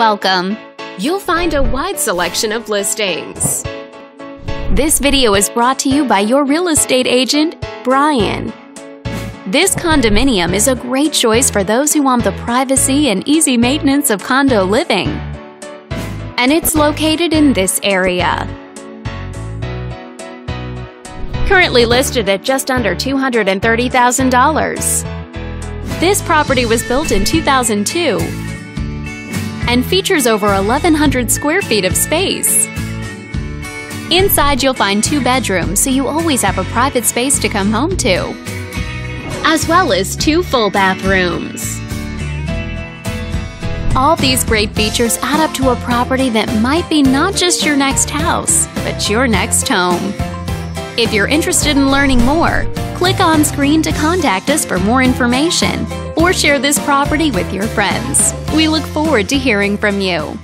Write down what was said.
welcome. You'll find a wide selection of listings. This video is brought to you by your real estate agent, Brian. This condominium is a great choice for those who want the privacy and easy maintenance of condo living. And it's located in this area. Currently listed at just under $230,000. This property was built in 2002 and features over 1,100 square feet of space. Inside, you'll find two bedrooms, so you always have a private space to come home to, as well as two full bathrooms. All these great features add up to a property that might be not just your next house, but your next home. If you're interested in learning more, click on screen to contact us for more information or share this property with your friends. We look forward to hearing from you.